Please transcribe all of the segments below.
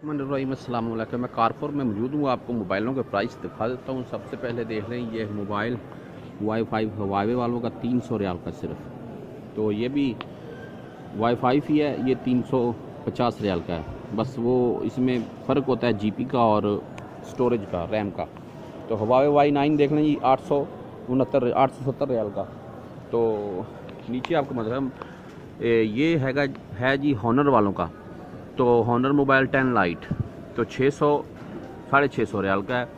अस्सलाम मैं कारपुर में मौजूद हूँ। आपको मोबाइलों के प्राइस दिखा देता हूँ। सबसे पहले देख लें, ये मोबाइल वाई फाई हवावे वालों का तीन सौ रियाल का सिर्फ़। तो ये भी वाई फाई ही है, ये तीन सौ पचास रियाल का है। बस वो इसमें फ़र्क होता है जीपी का और स्टोरेज का रैम का। तो हवावे वाई नाइन देख लें जी, आठ सौ उनहत्तर, आठ सौ सत्तर रियाल का। तो नीचे आपको मतलब ये हैगा, है जी हॉनर वालों का। तो हॉनर मोबाइल टेन लाइट तो छः सौ, साढ़े छः सौ रियाल का है।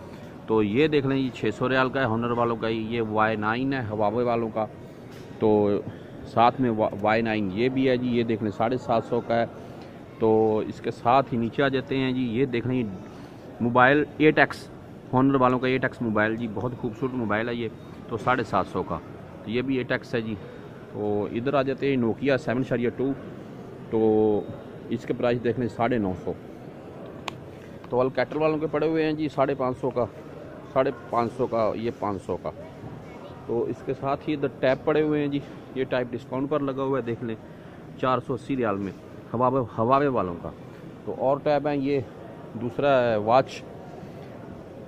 तो ये देख लें, ये छः सौ रियाल का है हॉनर वालों का, ये वाई नाइन है हवावे वालों का। तो साथ में वाई नाइन ये भी है जी, ये देख लें, साढ़े सात सौ का है। तो इसके साथ ही नीचे आ जाते हैं जी, ये देख लें मोबाइल एट एक्स हॉनर वालों का एट एक्स मोबाइल जी, बहुत खूबसूरत मोबाइल है ये तो साढ़े सात सौ का। तो ये भी एट एक्स है जी। तो इधर आ जाते हैं नोकिया सेवन शरिया टू तो इसके प्राइस देख लें, साढ़े नौ सौ। तो वाल कैटल वालों के पड़े हुए हैं जी, साढ़े पाँच सौ का, साढ़े पाँच सौ का, ये पाँच सौ का। तो इसके साथ ही इधर टैप पड़े हुए हैं जी, ये टाइप डिस्काउंट पर लगा हुआ है, देख लें, चार सौ अस्सी रियाल में हवावे हवावे वालों का। तो और टैब हैं, ये दूसरा है वॉच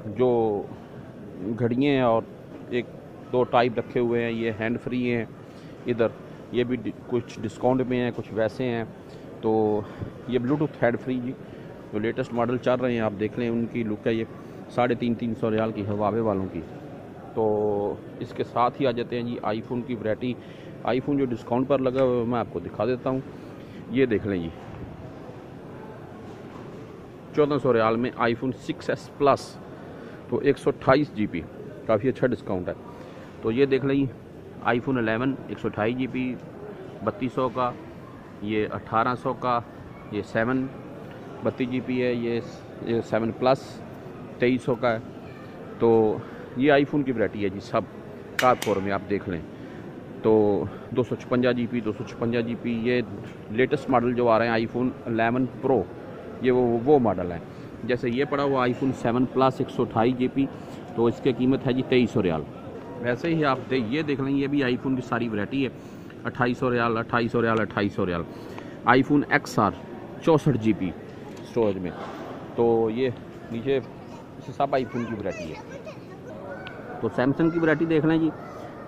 जो घड़ियाँ हैं और एक, दो टाइप रखे हुए हैं, ये हैंड फ्री हैं, इधर, ये भी कुछ डिस्काउंट में हैं, कुछ वैसे हैं। तो ये ब्लूटूथ हेड फ्री जी। जो लेटेस्ट मॉडल चल रहे हैं, आप देख लें, उनकी लुक है ये साढ़े तीन तीन सौ रियाल की, हवावे वालों की। तो इसके साथ ही आ जाते हैं जी आईफोन की वैरायटी आईफोन जो डिस्काउंट पर लगा हुआ मैं आपको दिखा देता हूँ। ये देख लें जी। चौदह सौ रियाल में आईफोन सिक्स एस प्लस तो एक सौ अट्ठाईस जी पी काफ़ी अच्छा डिस्काउंट है। तो ये देख लें आईफोन अलेवन एक सौ अट्ठाईस जी पी बत्तीस सौ का ये 1800 का ये सेवन बत्तीस जी है ये ये सेवन प्लस तेईस का है। तो ये आईफोन की वरायटी है जी सब कार फोर में आप देख लें। तो दो सौ छपंजा जी पी दो सौ छपंजा जी पी ये लेटेस्ट मॉडल जो आ रहे हैं आईफोन 11 प्रो ये वो वो मॉडल है। जैसे ये पड़ा हुआ आईफोन 7 प्लस एक सौ अठाईस जी पी तो इसकी कीमत है जी तेईस सौ रियाल। वैसे ही आप दे, ये देख लें ये भी आईफोन की सारी वरायटी है। अट्ठाईस सौ रियाल, अट्ठाईस सौ रियाल, अट्ठाईस सौ रियाल। आईफोन एक्स आर चौंसठ जी बी स्टोरेज में। तो ये नीचे सब आईफोन की वरायटी है। तो सैमसंग की वरायटी देख लें जी।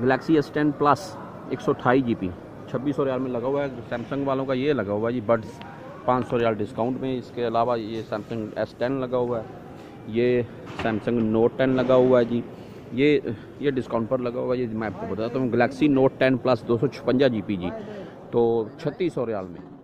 गलेक्सी एस टेन प्लस एक सौ अट्ठाईस जी पी छब्बीस सौ रियाल में लगा हुआ है। सैमसंग वालों का ये लगा हुआ है जी बड्स पाँच सौ रियाल डिस्काउंट में। इसके अलावा ये सैमसंग एस टेन लगा हुआ है। ये सैमसंग नोट टेन लगा हुआ है जी। ये ये डिस्काउंट पर लगा हुआ ये मैं आपको बताता हूँ गलेक्सी नोट टेन प्लस दो सौ पी जी तो छत्तीस सौ रियाल में।